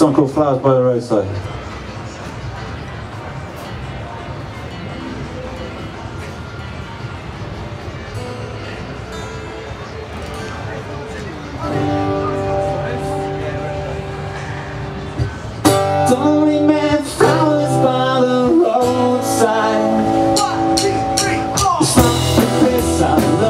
song called Flowers by the Roadside. Don't flowers by the roadside. One, two, three, four. I love.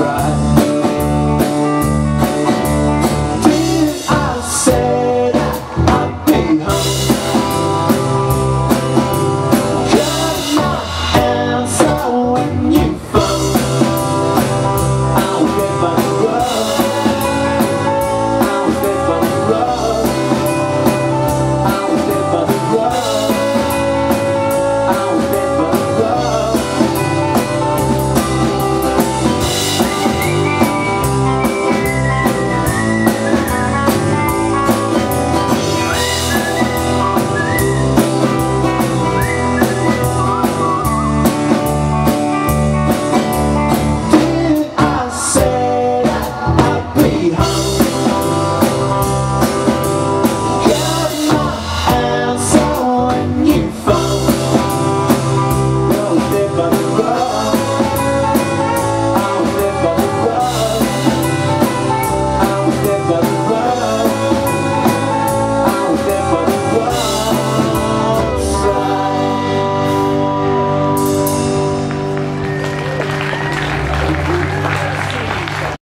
right